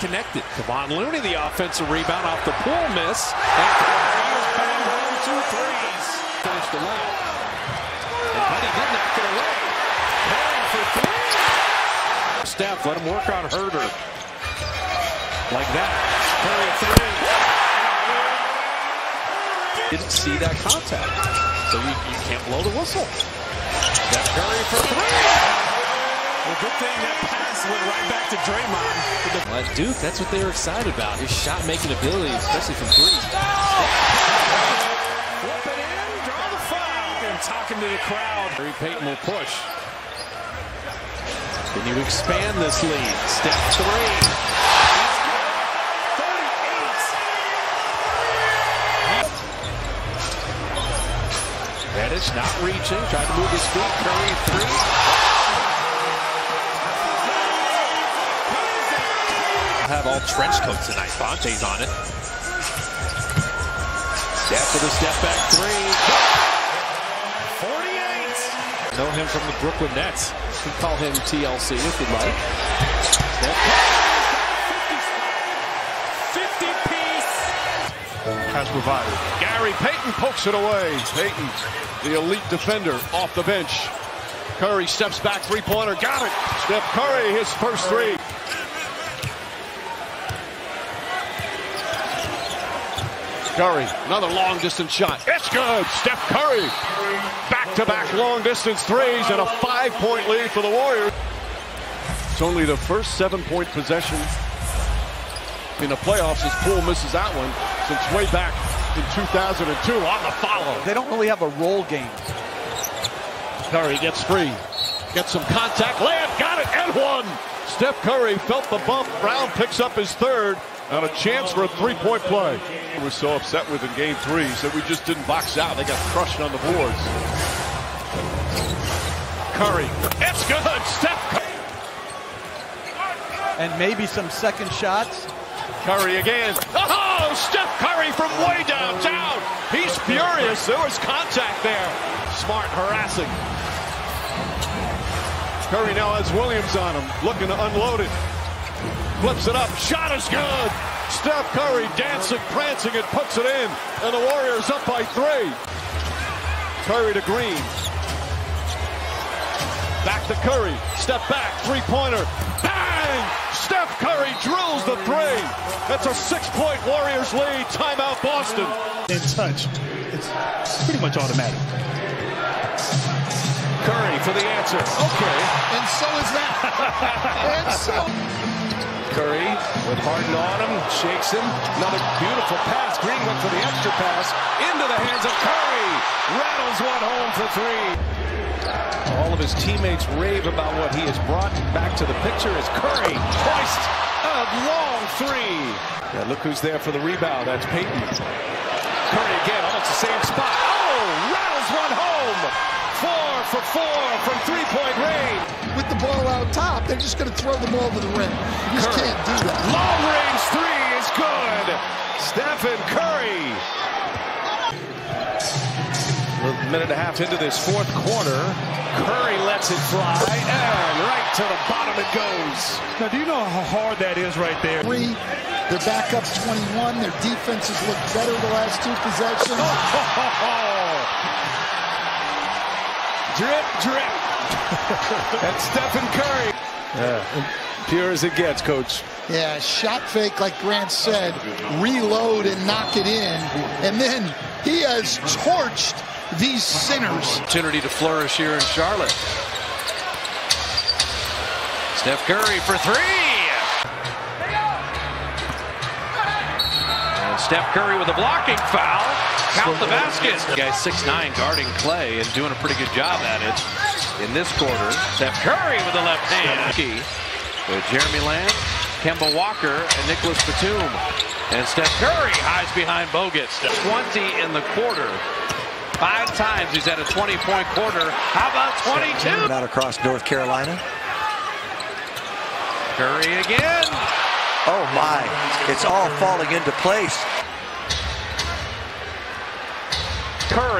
connected. Kevon Looney, the offensive rebound off the Poole miss. And is banged home two threes. Finished the layup. And Buddy did knock it away. Curry for three. Steph, let him work on Huerter. Like that. Curry three. Didn't see that contact. So you, you can't blow the whistle. Steph Curry for three. Well, good thing that pass went right back to Draymond. Well, at Duke, that's what they were excited about. His shot-making ability, especially from three. Flip it in, draw the foul. And talking to the crowd. Gary Payton will push. Can you expand this lead? Step three. Reddish not reaching, trying to move his feet. Curry three. Have all trench coats tonight. Fonte's on it. Steph with a step back three. 48. Know him from the Brooklyn Nets. We call him TLC if you'd like. Steph 50 piece. has provided. Gary Payton pokes it away. Payton, the elite defender, off the bench. Curry steps back, three-pointer, got it. Steph Curry, his first three. Curry, another long-distance shot. It's good. Steph Curry, back-to-back long-distance threes and a five-point lead for the Warriors. It's only the first seven-point possession in the playoffs as Poole misses that one since way back in 2002 on the follow. They don't really have a role game. Curry gets free, gets some contact, layup, got it, and one. Steph Curry felt the bump. Brown picks up his third and a chance for a three-point play. He was so upset with in game three, he said we just didn't box out. They got crushed on the boards. Curry, it's good. Steph Curry. And maybe some second shots. Curry again. Oh, Steph Curry from way downtown. He's furious. There was contact there. Smart harassing. Curry now has Williams on him, looking to unload it. Flips it up. Shot is good. Steph Curry dancing, prancing, and puts it in. And the Warriors up by three. Curry to Green. Back to Curry. Step back. Three-pointer. Bang! Steph Curry drills the three. That's a six-point Warriors lead. Timeout Boston. in touch, it's pretty much automatic. Curry for the answer. Okay. And so is that. and so. Curry with Harden on him, shakes him. Another beautiful pass. Green went for the extra pass into the hands of Curry. Rattles one home for three. All of his teammates rave about what he has brought back to the picture as Curry hoist a long three. Yeah, look who's there for the rebound. That's Payton. Curry again, almost the same spot. Oh, rattles one home. Four for four from three-point range. With the ball out top, they're just going to throw the ball to the rim. You just Curry. can't do that. Long range three is good. Stephen Curry. A minute and a half into this fourth quarter. Curry lets it fly, and right to the bottom it goes. Now, do you know how hard that is right there? Three, they're back up 21. Their defense has looked better the last two possessions. Oh, drip, drip. That's Stephen Curry. Pure as it gets, coach. Yeah, shot fake, like Grant said, reload and knock it in. And then he has torched these sinners. Opportunity to flourish here in Charlotte. Steph Curry for three. And Steph Curry with a blocking foul. Count the basket. The guy's 6'9", guarding Klay and doing a pretty good job at it in this quarter. Steph Curry with the left hand. Key with Jeremy Lamb, Kemba Walker, and Nicholas Batum. And Steph Curry hides behind Bogut. 20 in the quarter. Five times he's had a 20-point quarter. How about 22? Out across North Carolina. Curry again. Oh my, it's all falling into place.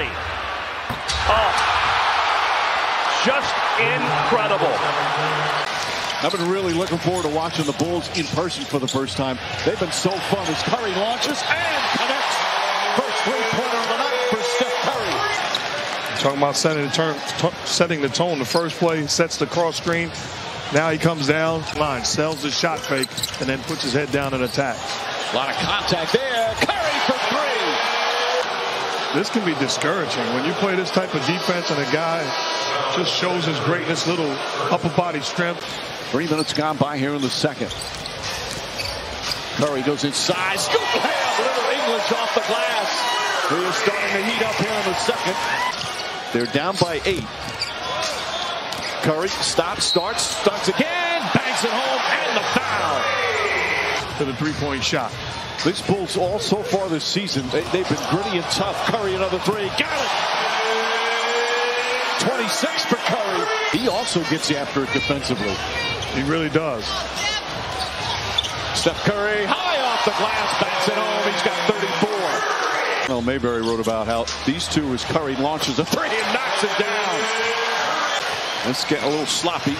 Curry. Oh, just incredible. I've been really looking forward to watching the Bulls in person for the first time. They've been so fun as Curry launches and connects. First three-pointer of the night for Steph Curry. Talking about setting the, turn, setting the tone. The first play sets the cross screen. Now he comes down, line, sells the shot fake, and then puts his head down and attacks. A lot of contact there. Curry for three. This can be discouraging when you play this type of defense and a guy just shows his greatness, little upper body strength. Three minutes gone by here in the second. Curry goes inside. Scoop layup. Little English off the glass. Who is starting to heat up here in the second. They're down by eight. Curry stops, starts, starts again, banks it home, and the foul. To the three-point shot. These Bulls all so far this season, they, have been gritty and tough. Curry another three. Got it. 26 for Curry. He also gets after it defensively. He really does. Steph Curry high off the glass, bats it home. He's got 34. Well, Mayberry wrote about how these two as Curry launches a three and knocks it down. Let's get a little sloppy.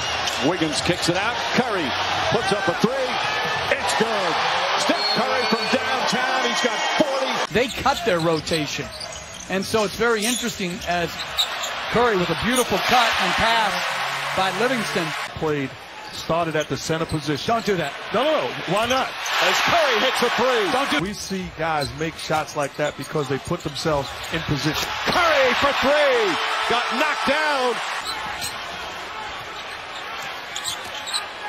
Wiggins kicks it out. Curry puts up a three. It's good. Steph Curry from downtown. He's got 40. They cut their rotation. And so it's very interesting as Curry with a beautiful cut and pass by Livingston. Played, started at the center position. Don't do that. No, no, no. Why not? As Curry hits a three. Don't do We see guys make shots like that because they put themselves in position. Curry for three. Got knocked down.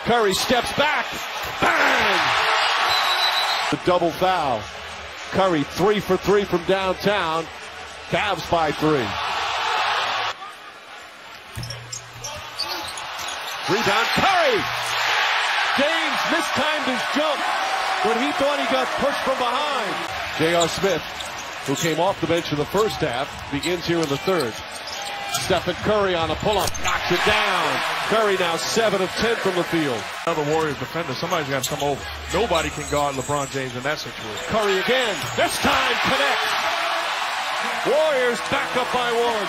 Curry steps back. Bang! The double foul. Curry three for three from downtown. Cavs by three. Rebound, Curry! James mistimed his jump when he thought he got pushed from behind. J.R. Smith, who came off the bench in the first half, begins here in the third. Stephen Curry on a pull-up, knocks it down. Curry now 7 of 10 from the field. Another Warriors defender, somebody's got to come over. Nobody can guard LeBron James in that situation. Curry again, this time connects. Warriors back up by one.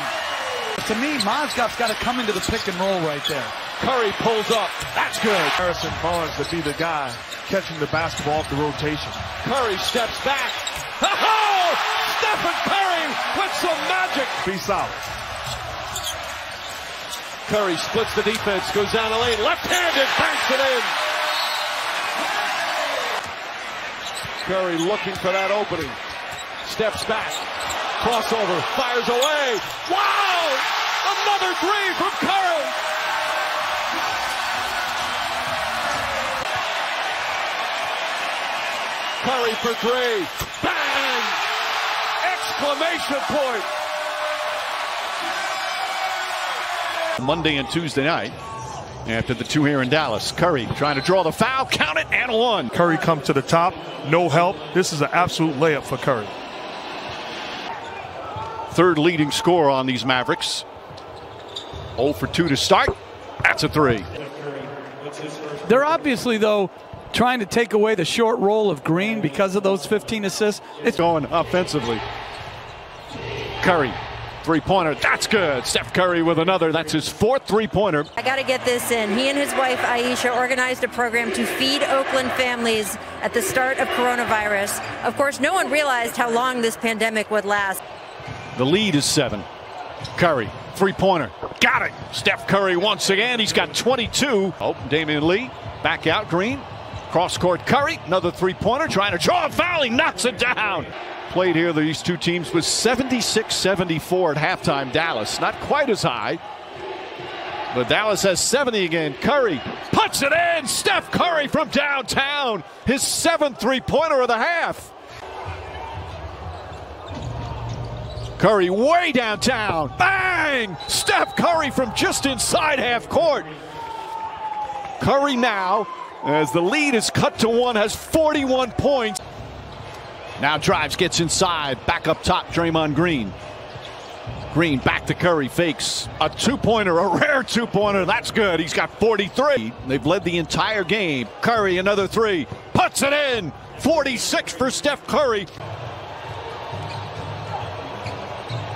To me, Mozgov's got to come into the pick and roll right there. Curry pulls up. That's good. Harrison Barnes to be the guy catching the basketball off the rotation. Curry steps back. Oh! Stephen Curry with some magic. Be solid. Curry splits the defense, goes down the lane, left-handed, banks it in. Curry looking for that opening. Steps back. Crossover, fires away. Wow! Another three from Curry. Curry for three. Bang! Exclamation point. Monday and Tuesday night after the two here in Dallas. Curry trying to draw the foul, count it, and one. Curry comes to the top, no help. This is an absolute layup for Curry. Third leading scorer on these Mavericks. 0 for 2 to start. That's a three. They're obviously, though, trying to take away the short roll of Green because of those 15 assists. It's going offensively. Curry Three pointer, that's good. Steph Curry with another. That's his fourth three pointer. I got to get this in. He and his wife Ayesha organized a program to feed Oakland families at the start of coronavirus. Of course, no one realized how long this pandemic would last. The lead is seven. Curry, three pointer. Got it. Steph Curry once again. He's got 22. Oh, Damion Lee back out. Green. Cross court Curry. Another three pointer. Trying to draw a foul. He knocks it down played here, these two teams, was 76 74 at halftime. Dallas, not quite as high. But Dallas has 70 again. Curry puts it in. Steph Curry from downtown. His seventh three pointer of the half. Curry way downtown. Bang! Steph Curry from just inside half court. Curry now, as the lead is cut to one, has 41 points. Now drives, gets inside. Back up top, Draymond Green. Green back to Curry, fakes a two pointer, a rare two pointer. That's good. He's got 43. They've led the entire game. Curry, another three, puts it in. 46 for Steph Curry.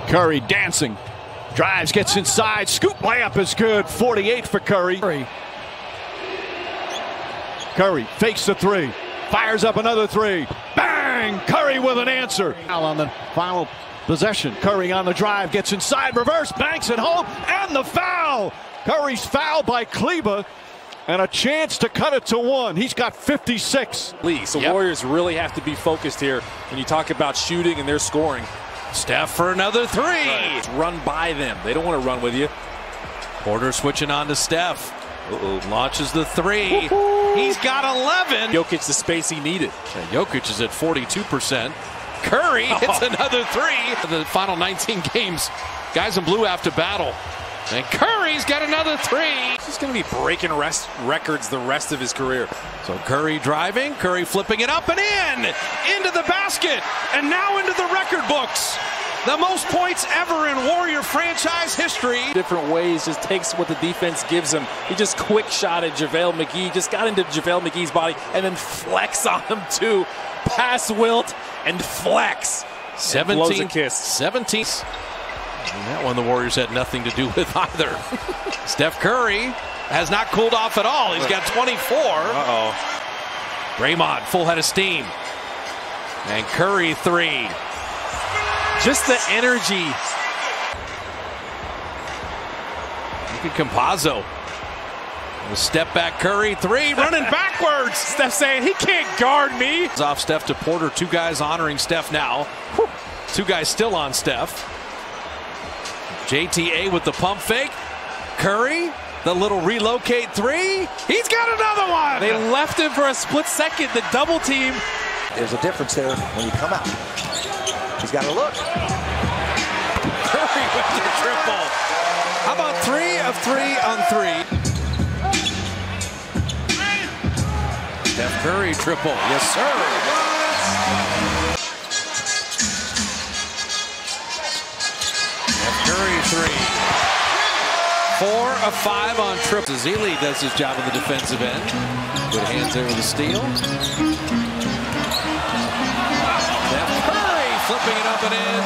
Curry dancing. Drives, gets inside. Scoop layup is good. 48 for Curry. Curry fakes the three, fires up another three. Bang! Curry with an answer. Foul on the final possession. Curry on the drive, gets inside, reverse, banks it home, and the foul. Curry's foul by Kleber. And a chance to cut it to one. He's got 56. Lee, so Yep. Warriors really have to be focused here when you talk about shooting and their scoring. Steph for another three. Run by them. They don't want to run with you. Porter switching on to Steph. Uh-oh, launches the three. He's got 11. Jokic the space he needed. And Jokic is at 42%. Curry hits another three. The final 19 games, guys in blue have to battle. And Curry's got another three. He's going to be breaking rest records the rest of his career. So Curry driving, Curry flipping it up and in, into the basket, and now into the record books. The most points ever in Warrior franchise history. Different ways, just takes what the defense gives him. He just quick shot at JaVale McGee, just got into JaVale McGee's body and then flex on him too. Pass Wilt and flex. And blows a 17 kiss. 17. And that one the Warriors had nothing to do with either. Steph Curry has not cooled off at all. He's got 24. Uh-oh. Draymond, full head of steam. And Curry, three. Just the energy. Look at Campazzo. The step back Curry, three, running backwards. Steph saying he can't guard me. It's Off Steph to Porter, two guys honoring Steph now. Whew. Two guys still on Steph. JTA with the pump fake. Curry, the little relocate three. He's got another one. They left him for a split second. The double team. There's a difference there when you come out. He's got to look. Curry with the triple. How about three of three on three? Steph Curry triple. Yes, sir. Steph Curry three. Four of five on triples. Ely does his job on the defensive end. Good hands there with the steal. Curry it up and in.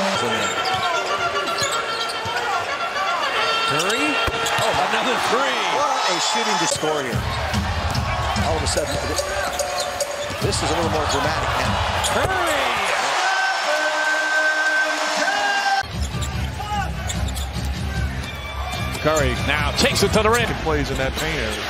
Curry. Oh, another three. What a shooting to score here. All of a sudden, this is a little more dramatic now. Curry. Curry now takes it to the rim. Plays in that paint area.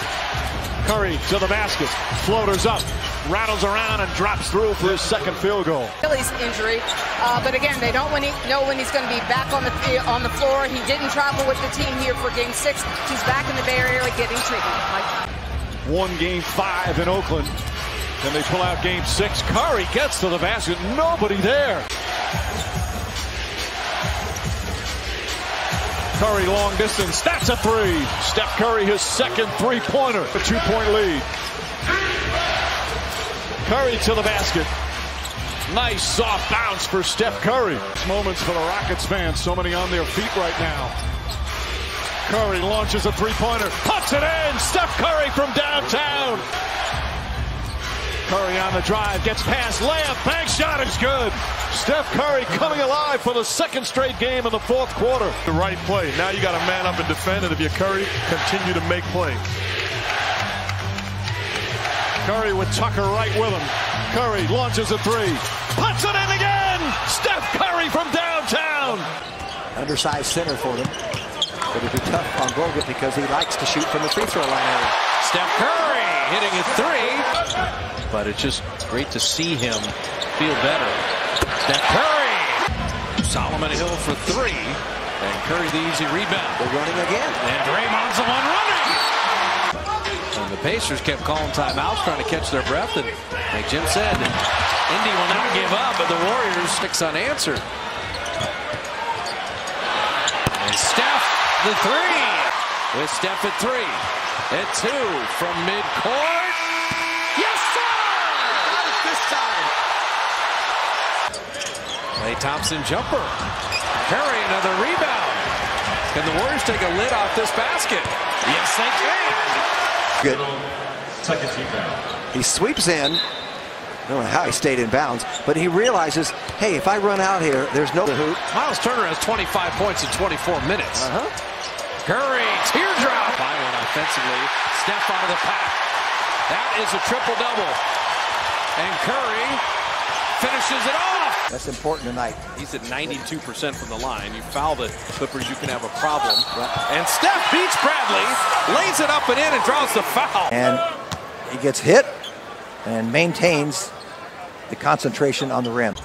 Curry to the basket. Floaters up. Rattles around and drops through for his second field goal. Achilles injury, uh, but again, they don't when he, know when he's going to be back on the on the floor. He didn't travel with the team here for Game Six. He's back in the Bay Area getting treatment. One game five in Oakland. Then they pull out game six. Curry gets to the basket. Nobody there. Curry long distance. That's a three. Steph Curry his second three-pointer. A two-point lead. Curry to the basket. Nice soft bounce for Steph Curry. Moments for the Rockets fans. So many on their feet right now. Curry launches a three-pointer. Puts it in. Steph Curry from downtown. Curry on the drive, gets past layup, bank shot is good. Steph Curry coming alive for the second straight game in the fourth quarter. The right play. Now you got to man up and defend, and if you're Curry, continue to make plays. Curry with Tucker right with him. Curry launches a three, puts it in again. Steph Curry from downtown. Undersized center for them. But it'll be tough on Bogut because he likes to shoot from the free throw line area. Steph Curry hitting a three. But it's just great to see him feel better. Steph Curry. Solomon Hill for three. And Curry the easy rebound. They're running again. And Draymond's the one running. And the Pacers kept calling timeouts, trying to catch their breath. And like Jim said, Indy will not give up, but the Warriors six unanswered. And Steph, the three. With Steph at three. At two from midcourt. Yes, sir! Got it this time. Klay Thompson jumper. Curry another rebound. Can the Warriors take a lid off this basket? Yes, they can. Good. He sweeps in. I don't know how he stayed in bounds, but he realizes, hey, if I run out here, there's no hoop. Miles Turner has 25 points in 24 minutes. Uh-huh. Curry, teardrop. Violent offensively. Steph out of the pack. That is a triple double. And Curry finishes it off. That's important tonight. He's at 92% from the line. You foul the Clippers, you can have a problem. And Steph beats Bradley, lays it up and in and draws the foul. And he gets hit and maintains the concentration on the rim.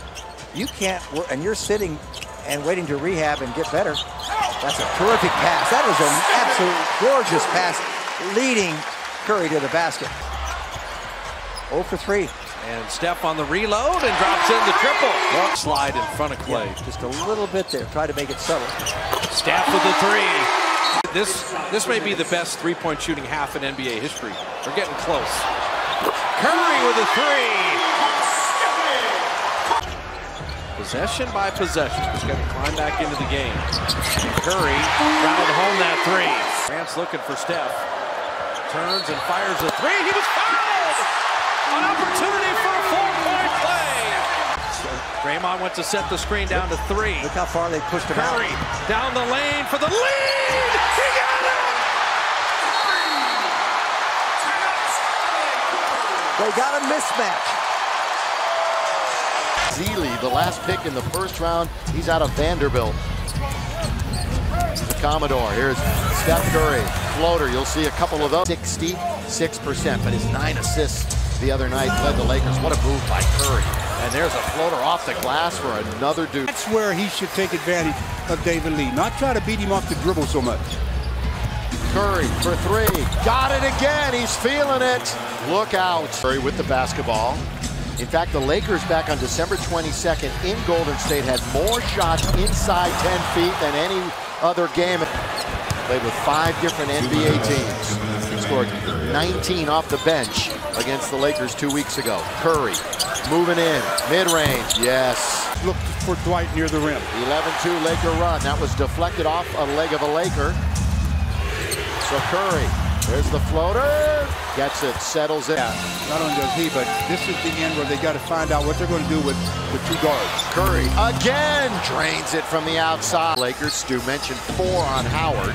You can't, and you're sitting and waiting to rehab and get better. That's a terrific pass. That was an absolute gorgeous pass leading Curry to the basket. 0 for 3. And Steph on the reload and drops in the triple. Well, slide in front of Klay. Yeah, just a little bit there. Try to make it subtle. Steph with the three. This this may be the best three-point shooting half in NBA history. We're getting close. Curry with a three. Possession by possession. Just got to climb back into the game. And Curry rattled home that three. Grant's looking for Steph. Turns and fires a three. He was fouled! An opportunity for a four-point play. Draymond went to set the screen down to three. Look how far they pushed him Curry out. down the lane for the lead. He got it! They got a mismatch. Ezeli, the last pick in the first round. He's out of Vanderbilt. The Commodore. Here's Steph Curry. Floater. You'll see a couple of those. 66%, but his nine assists the other night led the Lakers. What a move by Curry. And there's a floater off the glass for another dude. That's where he should take advantage of David Lee. Not try to beat him off the dribble so much. Curry for three. Got it again. He's feeling it. Look out. Curry with the basketball. In fact, the Lakers back on December 22nd in Golden State had more shots inside 10 feet than any other game. Played with five different NBA teams. He scored 19 off the bench against the Lakers two weeks ago. Curry moving in, mid-range, yes. Look for Dwight near the rim. 11-2 Laker run. That was deflected off a leg of a Laker. So Curry, there's the floater. Gets it, settles it. Yeah, not only does he, but this is the end where they got to find out what they're going to do with the two guards. Curry again drains it from the outside. Lakers, Stu mentioned four on Howard.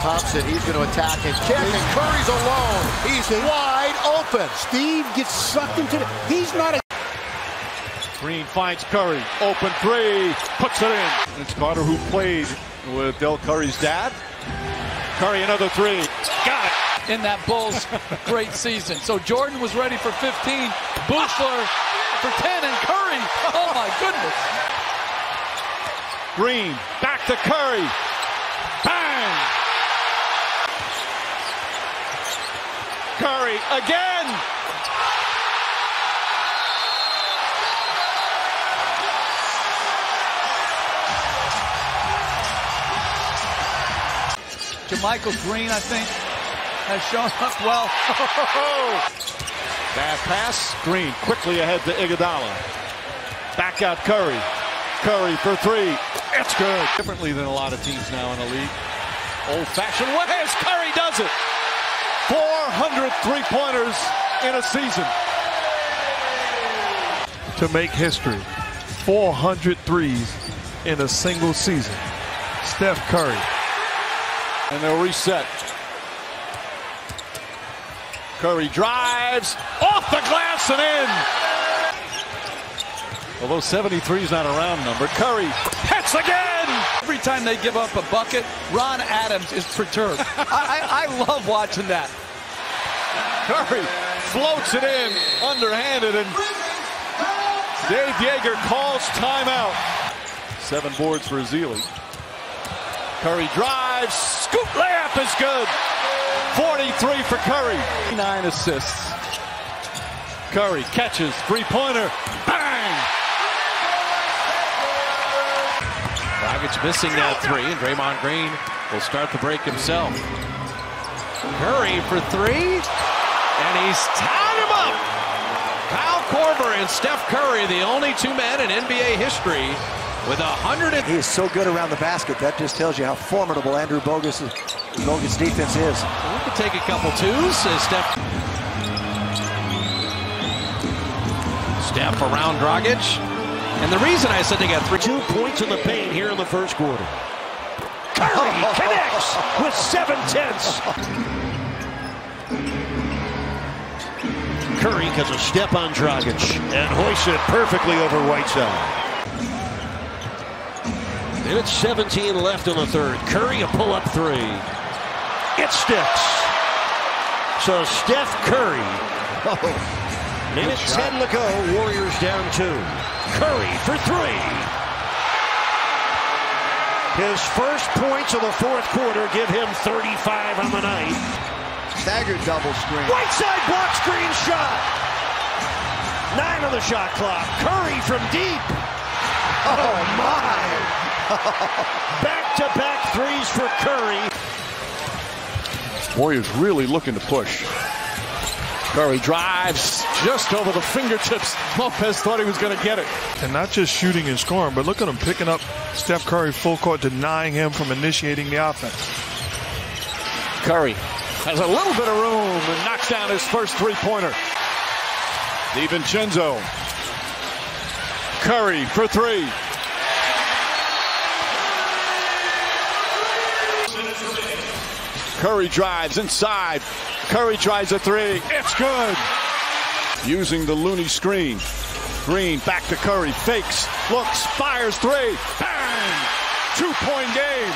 Thompson, he's going to attack and kick, and Curry's alone. He's wide open. Steve gets sucked into it. He's not a. Green finds Curry. Open three. Puts it in. It's Carter who played with Del Curry's dad. Curry another three. Got it. In that Bulls great season. So Jordan was ready for 15. Buechler for 10 and Curry. Oh my goodness. Green back to Curry. Bang! Curry again. JaMychal Green, I think, has shown up well. Bad pass. Green quickly ahead to Iguodala. Back out Curry. Curry for three. It's good. Differently than a lot of teams now in the league. Old-fashioned ways. Curry does it. 400 three-pointers in a season. To make history. 400 threes in a single season. Steph Curry. And they'll reset. Curry drives off the glass and in. Although 73 is not a round number, Curry hits again. Every time they give up a bucket, Ron Adams is perturbed. I, I, I love watching that. Curry floats it in underhanded and Dave Joerger calls timeout. Seven boards for Ezeli. Curry drives, scoop layup is good. 43 for Curry. Nine assists. Curry catches, three-pointer, bang! Dragic missing that three, and Draymond Green will start the break himself. Curry for three, and he's tied him up. Kyle Korver and Steph Curry, the only two men in NBA history with a hundred. He is so good around the basket. That just tells you how formidable Andrew Bogut's Bogut defense is. We could take a couple twos. As Steph. Steph around Dragic. And the reason I said they got three. Two points in the paint here in the first quarter. Curry connects with seven tenths. Curry because a step on Dragic and hoists it perfectly over Whiteside. Minute 17 left in the third. Curry a pull-up three. It sticks. So Steph Curry. Oh, minute 10 to go. Warriors down two. Curry for three. His first points of the fourth quarter give him 35 on the night. Staggered double screen. Right side block screen shot. Nine on the shot clock. Curry from deep. Oh my! Back-to-back threes for Curry. Warriors really looking to push. Curry drives just over the fingertips. Lopez thought he was going to get it. And not just shooting and scoring, but look at him picking up Steph Curry full court, denying him from initiating the offense. Curry has a little bit of room and knocks down his first three-pointer. DiVincenzo. Curry for three. Curry drives inside. Curry tries a three. It's good. Using the Looney screen. Green back to Curry. Fakes. Looks. Fires three. Bang! Two-point game.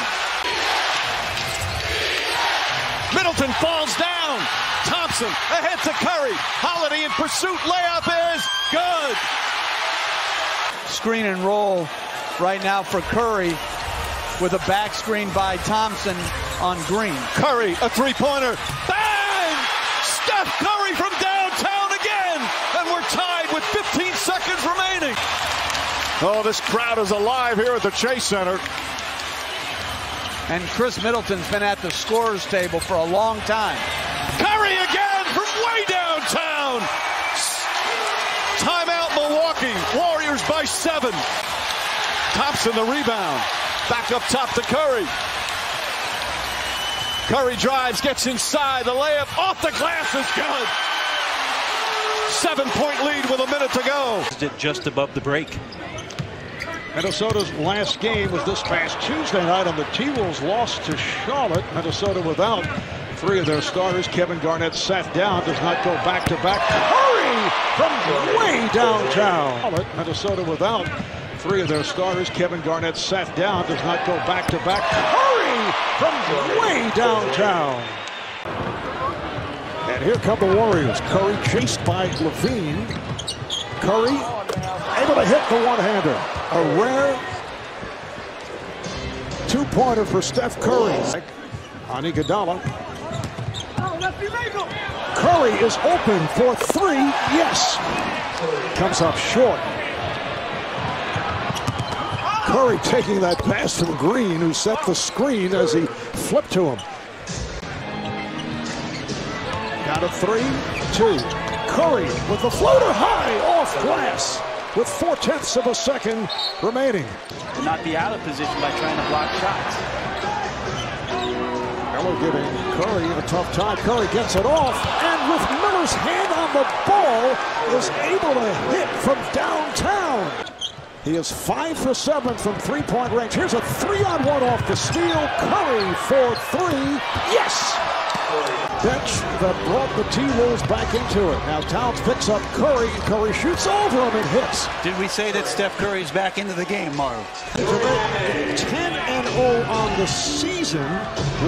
Middleton falls down. Thompson ahead to Curry. Holiday in pursuit. Layup is good. Screen and roll right now for Curry with a back screen by Thompson on Green. Curry, a three-pointer. Bang! Steph Curry from downtown again! And we're tied with 15 seconds remaining. Oh, this crowd is alive here at the Chase Center. And Khris Middleton's been at the scorer's table for a long time. Curry again from way downtown. Timeout Milwaukee. Warriors by seven. Thompson the rebound. Back up top to Curry. Curry drives, gets inside. The layup off the glass is good. Seven point lead with a minute to go. Just above the break. Minnesota's last game was this past Tuesday night, and the T-Wolves lost to Charlotte. Minnesota without three of their starters. Kevin Garnett sat down, does not go back to back. Curry from way downtown. Charlotte, Minnesota without three of their starters. Kevin Garnett sat down, does not go back to back. Curry from way downtown. And here come the Warriors. Curry chased by LaVine. Curry able to hit the one-hander. A rare two-pointer for Steph Curry. On Iguodala. Curry is open for three. Yes. Comes up short. Curry taking that pass from Green, who set the screen as he flipped to him. Got a three, two. Curry with the floater high off glass with four tenths of a second remaining. To not be out of position by trying to block shots. Miller giving Curry a tough time. Curry gets it off, and with Miller's hand on the ball, is able to hit from downtown. He is five for seven from three-point range. Here's a three-on-one off the steal. Curry for three. Yes! Bench that brought the T-Wolves back into it. Now Towns picks up Curry. Curry shoots over him and hits. Did we say that Steph Curry's back into the game, Marv? 10 and 0 on the season,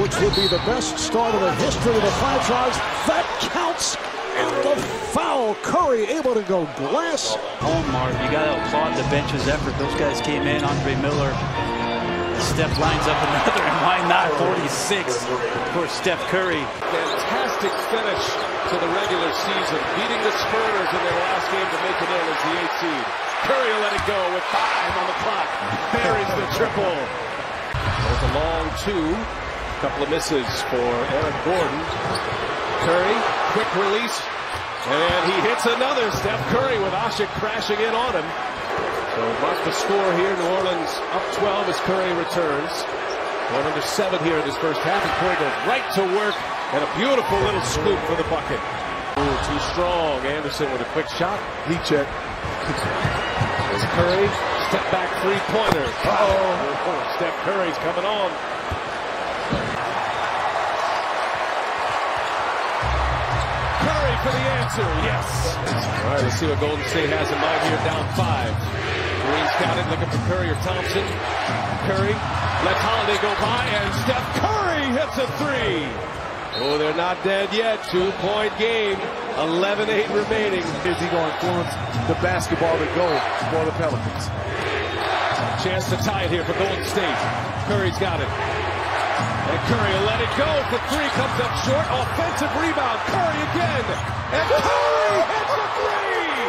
which would be the best start in the history of the franchise. That counts. And the foul. Curry able to go glass. Oh, Marv, you got to applaud the bench's effort. Those guys came in. Andre Miller. Steph lines up another, and why not 46 for Steph Curry. Fantastic finish to the regular season, beating the Spurs in their last game to make it in as the eighth seed. Curry will let it go with five on the clock. Buries the triple. There's a long two. A Couple of misses for Eric Gordon. Curry, quick release. And he hits another. Steph Curry with Asha crashing in on him. So mark to score here. New Orleans up 12 as Curry returns. One under seven here in this first half. And Curry goes right to work. And a beautiful little scoop for the bucket. Ooh, too strong. Anderson with a quick shot. Heat check. As Curry, step back three-pointer. Uh-oh. Steph Curry's coming on. For the answer. answer, yes. All right, let's see what Golden State has in mind here, down five. Green's got it, looking for Curry or Thompson. Curry lets Holiday go by, and Steph Curry hits a three. Oh, they're not dead yet. Two-point game. 11-8 remaining. Is he going to influence the basketball to go for the Pelicans? Chance to tie it here for Golden State. Curry's got it. And Curry will let it go. The three comes up short. Offensive rebound. Curry again. And Curry hits a three.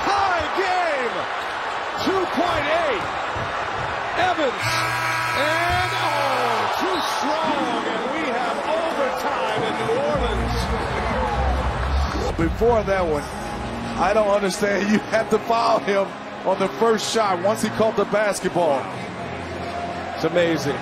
Tie game. 2.8. Evans. And oh, too strong. And we have overtime in New Orleans. Before that one, I don't understand. You had to foul him on the first shot once he caught the basketball. It's amazing.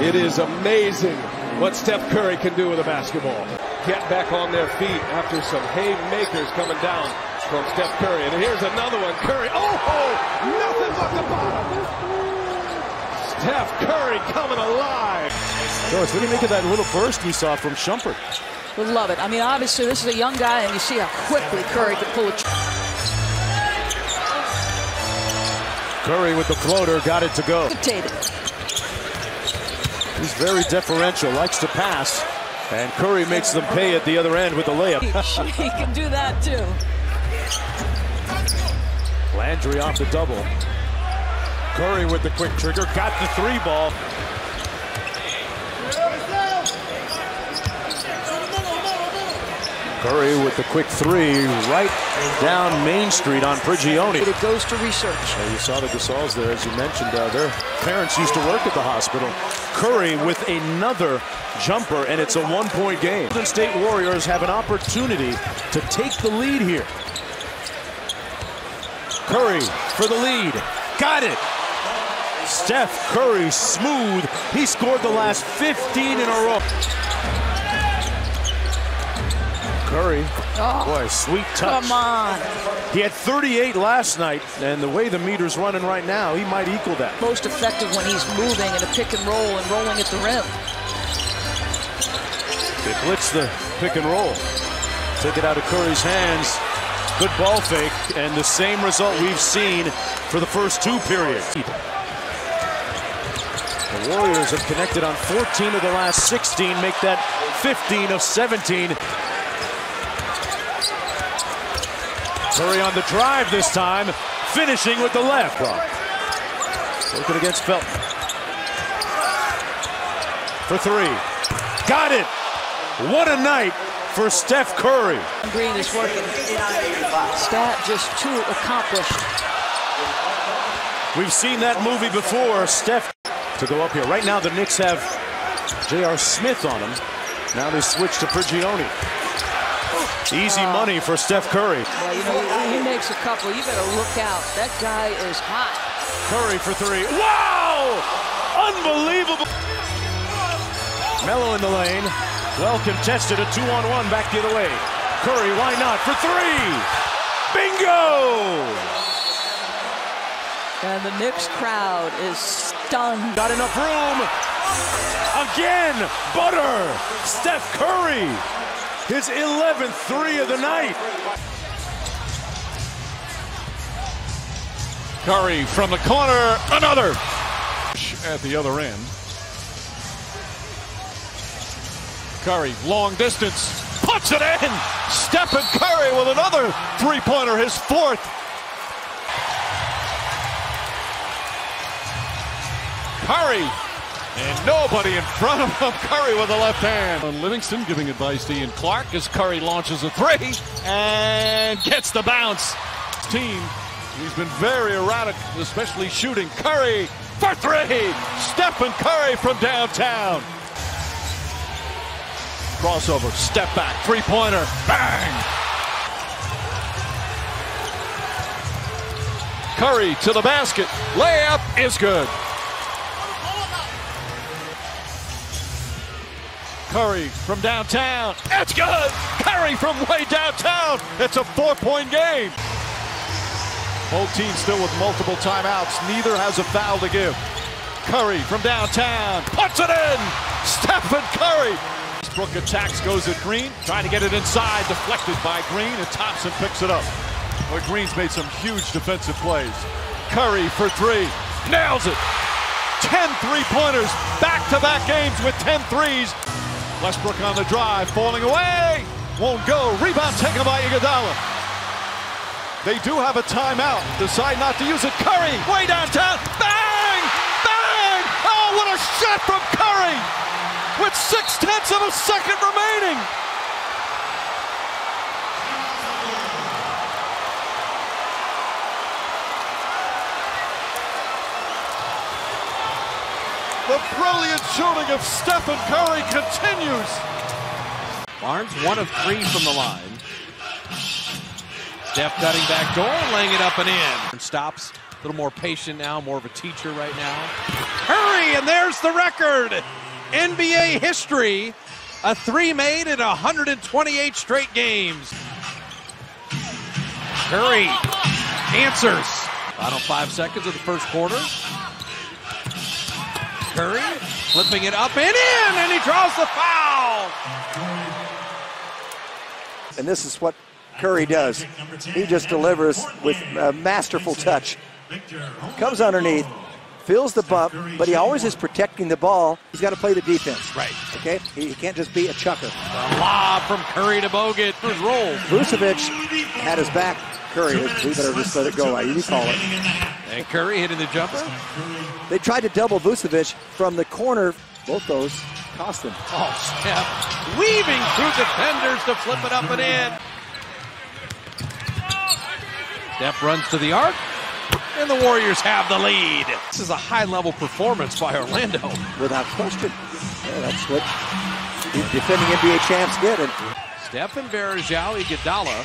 It is amazing what Steph Curry can do with a basketball. Get back on their feet after some haymakers coming down from Steph Curry. And here's another one. Curry. Oh, oh nothing but the bottom. Steph Curry coming alive. George, what do you make of that little burst we saw from Shumpert? We love it. I mean, obviously, this is a young guy, and you see how quickly Curry can pull it. Curry with the floater, got it to go. He's very deferential, likes to pass, and Curry makes them pay at the other end with the layup. he can do that too. Landry off the double. Curry with the quick trigger, got the three ball. Curry with the quick three right down Main Street on Prigioni. It goes to research. Yeah, you saw the Gasols there, as you mentioned. Uh, their parents used to work at the hospital. Curry with another jumper, and it's a one-point game. The State Warriors have an opportunity to take the lead here. Curry for the lead. Got it. Steph Curry smooth. He scored the last 15 in a row. Curry, oh, boy, sweet touch. Come on. He had 38 last night, and the way the meter's running right now, he might equal that. Most effective when he's moving in a pick and roll and rolling at the rim. They blitz the pick and roll. Took it out of Curry's hands. Good ball fake, and the same result we've seen for the first two periods. The Warriors have connected on 14 of the last 16, make that 15 of 17. Curry on the drive this time, finishing with the left. Looking against Felton. For three. Got it. What a night for Steph Curry. Green is working. Stat just too accomplished. We've seen that movie before. Steph to go up here. Right now the Knicks have J.R. Smith on him. Now they switch to Prigioni. Easy money for Steph Curry. You know, he makes a couple. You better look out. That guy is hot. Curry for three. Wow! Unbelievable. Melo in the lane. Well contested. A two-on-one back the other way. Curry, why not? For three. Bingo! And the Knicks crowd is stunned. Got enough room. Again, Butter. Steph Curry his 11th three of the night. Curry from the corner, another at the other end. Curry, long distance, puts it in. Stephen Curry with another three-pointer, his fourth. Curry and nobody in front of him. Curry with the left hand. And Livingston giving advice to Ian Clark as Curry launches a three and gets the bounce. Team, he's been very erratic, especially shooting. Curry for three. Stephen Curry from downtown. Crossover, step back, three pointer, bang! Curry to the basket, layup is good. Curry from downtown. It's good. Curry from way downtown. It's a four-point game. Both teams still with multiple timeouts. Neither has a foul to give. Curry from downtown puts it in. Stephen Curry Westbrook attacks, goes at Green, trying to get it inside, deflected by Green, and Thompson picks it up. Boy, Green's made some huge defensive plays. Curry for three, nails it. 10 three-pointers, back-to-back games with 10 threes. Westbrook on the drive, falling away, won't go. Rebound taken by Iguodala. They do have a timeout. Decide not to use it. Curry, way downtown. Bang! Bang! Oh, what a shot from Curry! With six tenths of a second remaining. The brilliant shooting of Stephen Curry continues. Barnes, one of three from the line. Steph cutting back door, laying it up and in. And stops. A little more patient now, more of a teacher right now. Curry, and there's the record. NBA history. A three made in 128 straight games. Curry answers. Final five seconds of the first quarter. Curry flipping it up and in, and he draws the foul. And this is what Curry does. He just delivers with a masterful touch. Comes underneath, feels the bump, but he always is protecting the ball. He's got to play the defense. Right. Okay? He, he can't just be a chucker. A lob from Curry to Bogut. His roll. Vucevic had his back. Curry, we better just let it go. You call it. And Curry hitting the jumper. They tried to double Vucevic from the corner. Both those cost them. Oh, Steph weaving through defenders to flip it up and in. Steph runs to the arc, and the Warriors have the lead. This is a high-level performance by Orlando. Without question. Yeah, that's what the defending NBA champs get. And Steph and Varejao, Iguodala,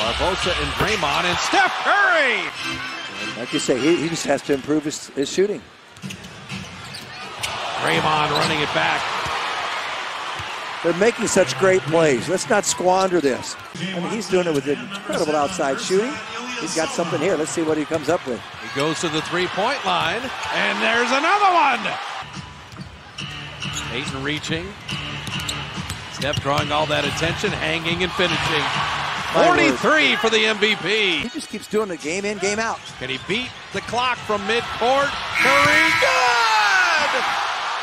Barbosa and Draymond, and Steph Curry. And like you say, he, he just has to improve his, his shooting. Draymond running it back. They're making such great plays. Let's not squander this. I mean, he's doing it with incredible outside shooting. He's got something here. Let's see what he comes up with. He goes to the three-point line, and there's another one. Ayton reaching. Steph drawing all that attention, hanging and finishing. 43 for the MVP. He just keeps doing it game in, game out. Can he beat the clock from midcourt? Curry, good!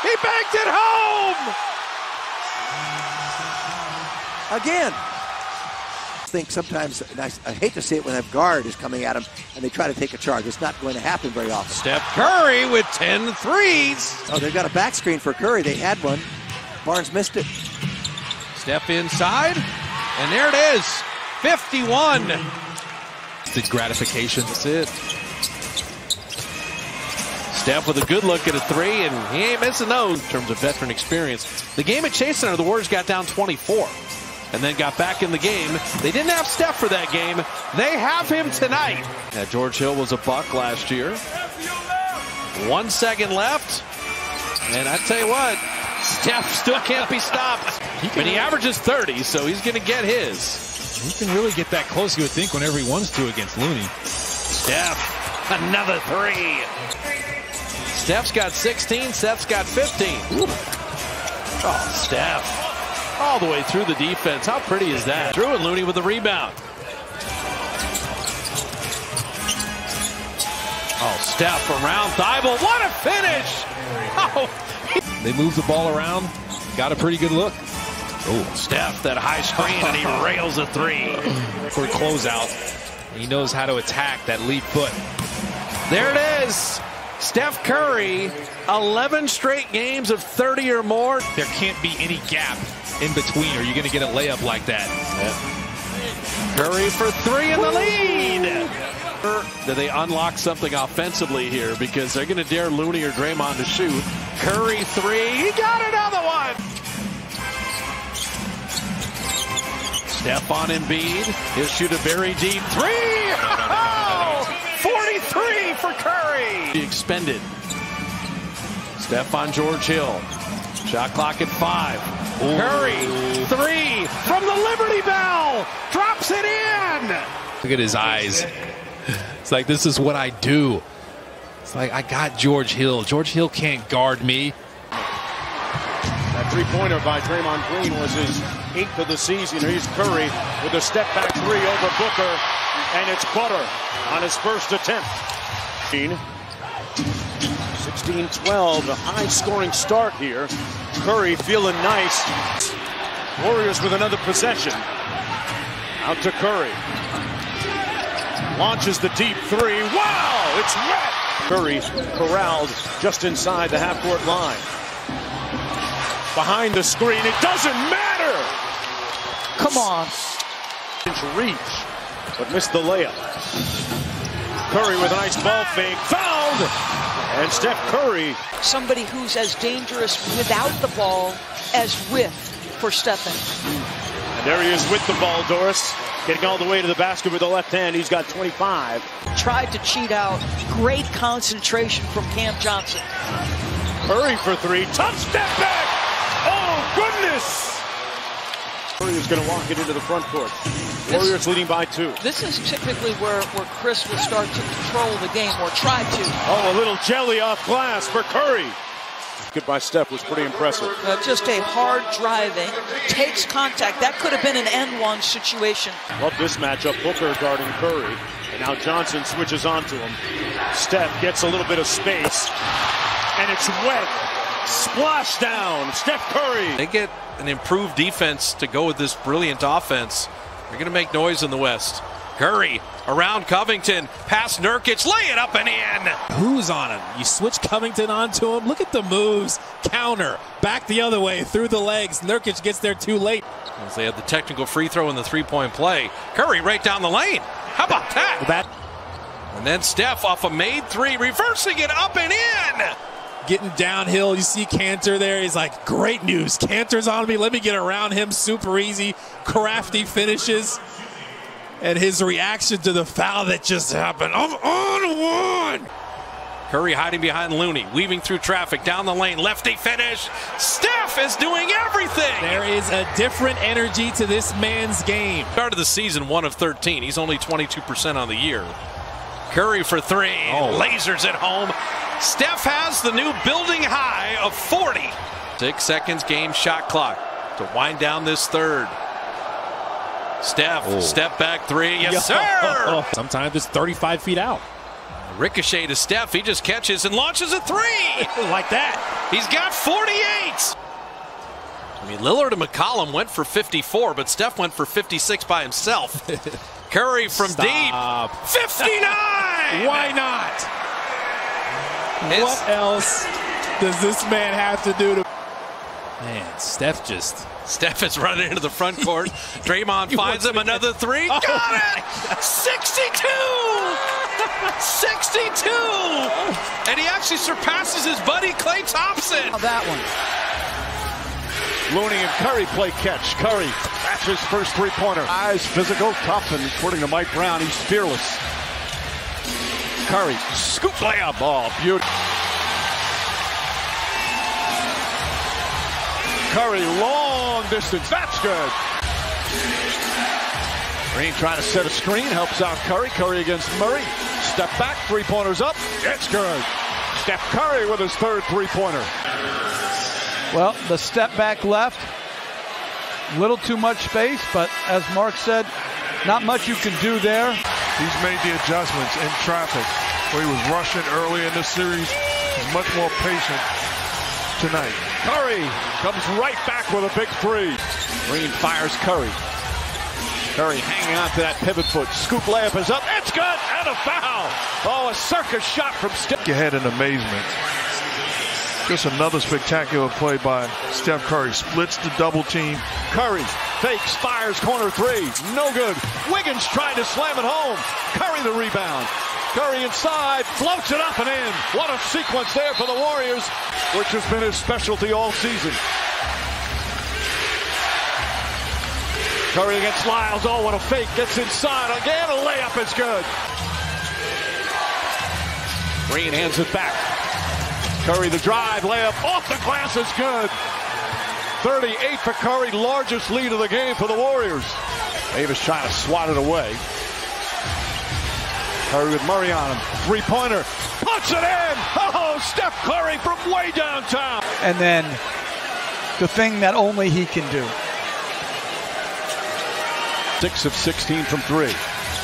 He banked it home! Again. I think sometimes, I, I, hate to see it when a guard is coming at him and they try to take a charge. It's not going to happen very often. Steph Curry with 10 threes. Oh, they've got a back screen for Curry. They had one. Barnes missed it. Step inside, and there it is. 51. The gratification. That's it. Steph with a good look at a three, and he ain't missing those in terms of veteran experience. The game at Chase Center, the Warriors got down 24 and then got back in the game. They didn't have Steph for that game. They have him tonight. Yeah, George Hill was a buck last year. One second left. And I tell you what, Steph still can't be stopped. He but he averages 30, so he's going to get his. He can really get that close, you would think, whenever he wants to against Looney. Steph, another three. Steph's got 16, Steph's got 15. Ooh. Oh, Steph. All the way through the defense. How pretty is that? Drew and Looney with the rebound. Oh, Steph around Thybulle. What a finish! Oh. They move the ball around. Got a pretty good look. Oh, Steph, that high screen, and he rails a three. For a closeout. He knows how to attack that lead foot. There it is. Steph Curry, 11 straight games of 30 or more. There can't be any gap in between, or you're going to get a layup like that. Yep. Curry for three in the lead. Do they unlock something offensively here? Because they're going to dare Looney or Draymond to shoot. Curry three. He got another one. Steph on Embiid. He'll shoot a very deep three. Oh, 43 for Curry. He expended. Steph on George Hill. Shot clock at five. Ooh. Curry, three from the Liberty Bell. Drops it in. Look at his eyes. It's like, this is what I do. It's like, I got George Hill. George Hill can't guard me. That three-pointer by Draymond Green was his eighth of the season. Here's Curry with a step-back three over Booker, and it's Butter on his first attempt. 16-12, a high-scoring start here. Curry feeling nice. Warriors with another possession. Out to Curry. Launches the deep three. Wow, it's wet. Curry corralled just inside the half-court line. Behind the screen, it doesn't matter. Come on. Reach, but missed the layup. Curry with a nice ball fake. Fouled! And Steph Curry. Somebody who's as dangerous without the ball as with for Stephen. And there he is with the ball, Doris. Getting all the way to the basket with the left hand. He's got 25. Tried to cheat out. Great concentration from Cam Johnson. Curry for three. Tough step back. Oh, goodness. Curry is going to walk it into the front court. Warriors leading by two. This is typically where, where Chris will start to control the game or try to. Oh, a little jelly off glass for Curry. Good by Steph was pretty impressive. Uh, just a hard driving, takes contact. That could have been an N1 situation. Love this matchup. Booker guarding Curry. And now Johnson switches on to him. Steph gets a little bit of space. And it's wet. Splash down. Steph Curry. They get an improved defense to go with this brilliant offense. They're going to make noise in the West. Curry around Covington, past Nurkic, lay it up and in. Who's on him? You switch Covington onto him. Look at the moves. Counter, back the other way, through the legs. Nurkic gets there too late. As they had the technical free throw and the three-point play. Curry right down the lane. How about that? that? And then Steph off a made three, reversing it up and in. Getting downhill, you see Kanter there. He's like, great news. Kanter's on me. Let me get around him. Super easy. Crafty finishes and his reaction to the foul that just happened. I'm on one. Curry hiding behind Looney, weaving through traffic down the lane, lefty finish. Steph is doing everything. There is a different energy to this man's game. Start of the season, one of 13. He's only 22% on the year. Curry for three, oh. lasers at home. Steph has the new building high of 40. Six seconds game shot clock to wind down this third. Steph, oh. step back three. Yes, sir. Sometimes it's 35 feet out. Ricochet to Steph. He just catches and launches a three. like that. He's got 48. I mean, Lillard and McCollum went for 54, but Steph went for 56 by himself. Curry from Stop. deep. 59. Why not? His... What else does this man have to do to. Man, Steph just Steph is running into the front court. Draymond finds him another three. Oh Got it! 62! 62! And he actually surpasses his buddy Klay Thompson. Oh, that one. Looney and Curry play catch. Curry, that's his first three-pointer. Eyes physical, tough, and according to Mike Brown, he's fearless. Curry, scoop layup ball, oh, beautiful. Curry, long distance. That's good. Green trying to set a screen, helps out Curry. Curry against Murray. Step back, three pointers up. It's good. Steph Curry with his third three pointer. Well, the step back left, little too much space, but as Mark said, not much you can do there. He's made the adjustments in traffic where he was rushing early in the series. He's much more patient tonight. Curry comes right back with a big three. Green fires Curry. Curry hanging on to that pivot foot. Scoop layup is up. It's good. And a foul. Oh, a circus shot from Steph. Ahead in amazement. Just another spectacular play by Steph Curry. Splits the double team. Curry fakes, fires corner three. No good. Wiggins tried to slam it home. Curry the rebound. Curry inside, floats it up and in. What a sequence there for the Warriors, which has been his specialty all season. Curry against Lyles. Oh, what a fake. Gets inside. Again, a layup is good. Green hands it back. Curry the drive, layup off the glass is good. 38 for Curry, largest lead of the game for the Warriors. Davis trying to swat it away. Curry with Murray on him. Three pointer. Puts it in. Oh, Steph Curry from way downtown. And then the thing that only he can do. Six of 16 from three.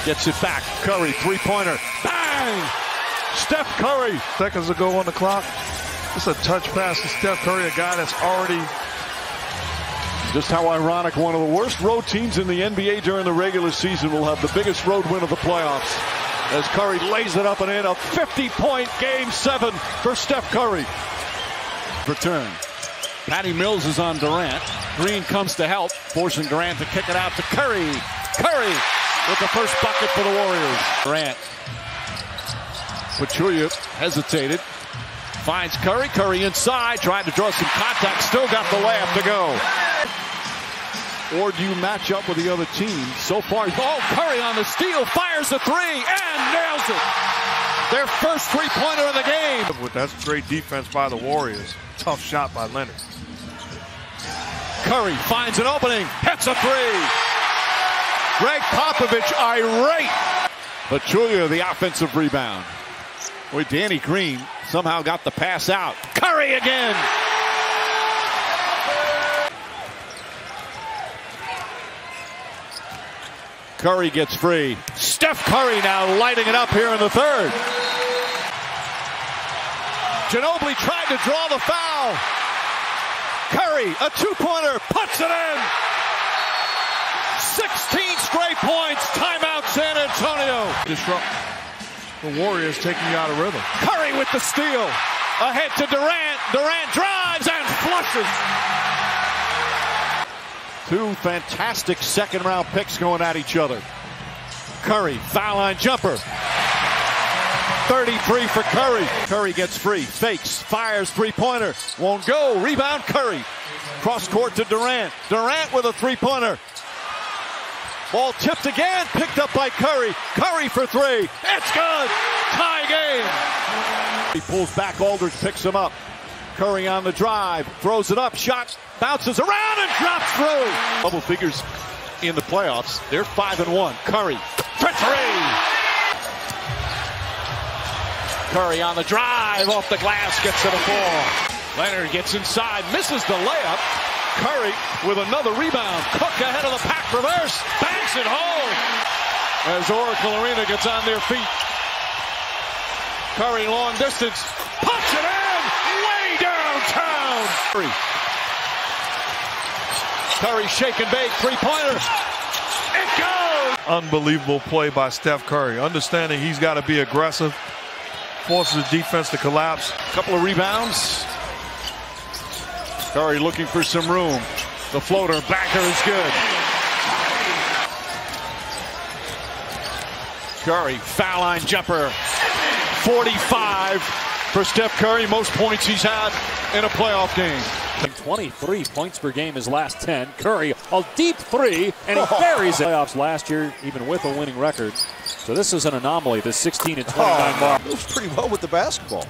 Gets it back. Curry, three pointer. Bang! Steph Curry. Seconds ago on the clock. It's a touch pass to Steph Curry, a guy that's already. Just how ironic. One of the worst road teams in the NBA during the regular season will have the biggest road win of the playoffs. As Curry lays it up and in. A 50 point game seven for Steph Curry. Return. Patty Mills is on Durant. Green comes to help, forcing Durant to kick it out to Curry. Curry with the first bucket for the Warriors. Durant. Pachulia hesitated. Finds Curry. Curry inside. Tried to draw some contact. Still got the layup to go. Or do you match up with the other team? So far, oh, Curry on the steal. Fires a three and nails it. Their first three-pointer of the game. That's great defense by the Warriors. Tough shot by Leonard. Curry finds an opening. Hits a three. Gregg Popovich irate. Pachulia, the offensive rebound. Boy, Danny Green somehow got the pass out. Curry again. Curry gets free. Steph Curry now lighting it up here in the third. Ginobili tried to draw the foul. Curry, a two-pointer, puts it in. 16 straight points. Timeout San Antonio. Disrupt the Warriors taking you out of rhythm. Curry with the steal. Ahead to Durant. Durant drives and flushes. Two fantastic second round picks going at each other. Curry, foul line jumper. 33 for Curry. Curry gets free, fakes, fires three pointer. Won't go. Rebound Curry. Cross court to Durant. Durant with a three pointer. Ball tipped again, picked up by Curry. Curry for three. It's good. Tie game. He pulls back. Aldridge picks him up. Curry on the drive, throws it up, shot bounces around and drops through. Double figures in the playoffs. They're five and one. Curry for three. Curry on the drive off the glass gets to the floor. Leonard gets inside, misses the layup. Curry with another rebound. Cook ahead of the pack reverse, banks it home. As Oracle Arena gets on their feet. Curry long distance, puts it in, way downtown. Curry Curry shake and bake, three-pointer. It goes! Unbelievable play by Steph Curry. Understanding he's got to be aggressive. Forces the defense to collapse. Couple of rebounds. Curry looking for some room. The floater, backer is good. Curry, foul line jumper. 45 for Steph Curry. Most points he's had in a playoff game. 23 points per game his last 10. Curry, a deep three, and he buries it. Playoffs last year, even with a winning record. So this is an anomaly, this 16 and 29 oh, mark. Moves pretty well with the basketball.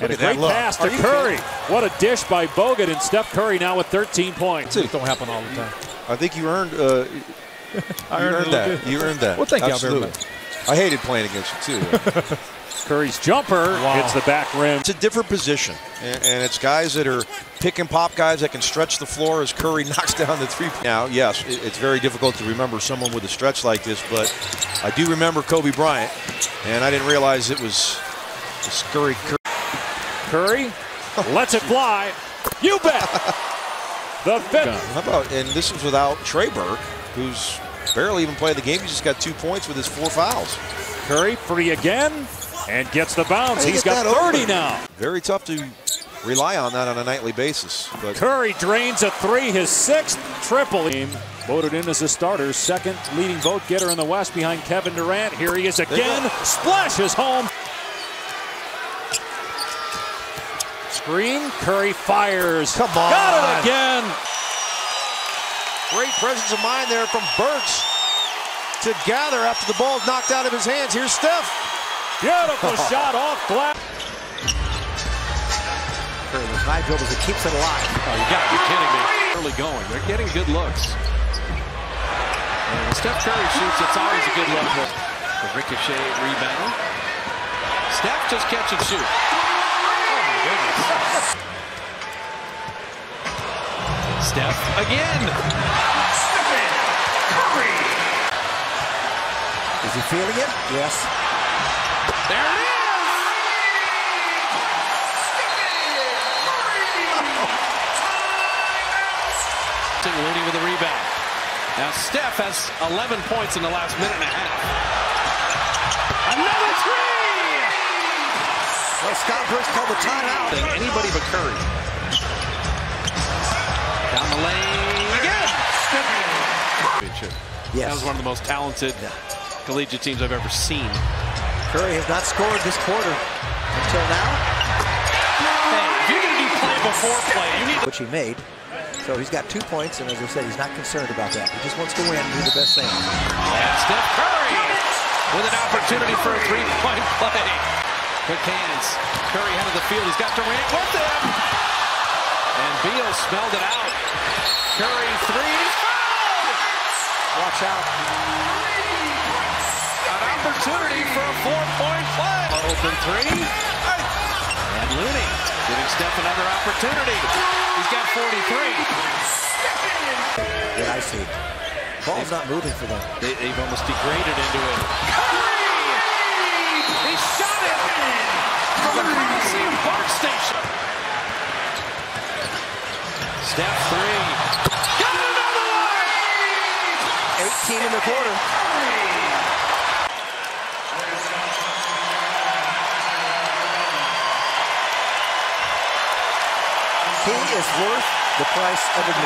And a great pass to Curry. What a dish by Bogut, and Steph Curry now with 13 points. It don't happen all the time. I think you earned, uh, you earned, earned that. You earned that. Well, thank Absolutely. you very much. I hated playing against you, too. Curry's jumper wow. hits the back rim. It's a different position, and, and, it's guys that are pick and pop guys that can stretch the floor as Curry knocks down the three. Now, yes, it, it's very difficult to remember someone with a stretch like this, but I do remember Kobe Bryant, and I didn't realize it was Curry. Curry lets it fly. You bet. the fifth. How about, and this is without Trey Burke, who's barely even played the game. He just got two points with his four fouls. Curry free again and gets the bounce. He's got 30 over. now. Very tough to rely on that on a nightly basis. But Curry drains a three, his sixth triple. Voted in as a starter, second leading vote getter in the West behind Kevin Durant. Here he is again, splashes home. Screen, Curry fires. Come on. Got it again. Great presence of mind there from Burks to gather after the ball is knocked out of his hands. Here's Steph. Beautiful shot off glass. Curry with nine dribbles, it keeps it alive. Oh, you got to be kidding me. Early going. They're getting good looks. And when Steph Curry shoots, it's always a good look. The ricochet rebound. Steph just catch and shoot. Oh, my goodness. Steph again. Is he feeling it? Yes. There it is. Looney with the rebound. Now Steph has 11 points in the last minute and a half. Another three! Well, Scott Brooks called the timeout. Than anybody but Curry. Down the lane again. Yes. That was one of the most talented collegiate teams I've ever seen. Curry has not scored this quarter until now. Hey, if you're going to do play before play, you need Which he made. So he's got two points, and as I said, he's not concerned about that. He just wants to win and do the best thing. And Steph Curry with an opportunity for a three-point play. Quick hands. Curry head of the field. He's got Durant with him. And Beal smelled it out. Curry three. Watch out. An opportunity for a four-point play. Open three. And Looney giving Steph another opportunity. He's got 43. Did I see? Ball's not moving for them. They, have almost degraded into it. Curry! He shot it from the Coliseum Park Station. Steph three. Got another one! 18 in the quarter. He is worth the price of admission.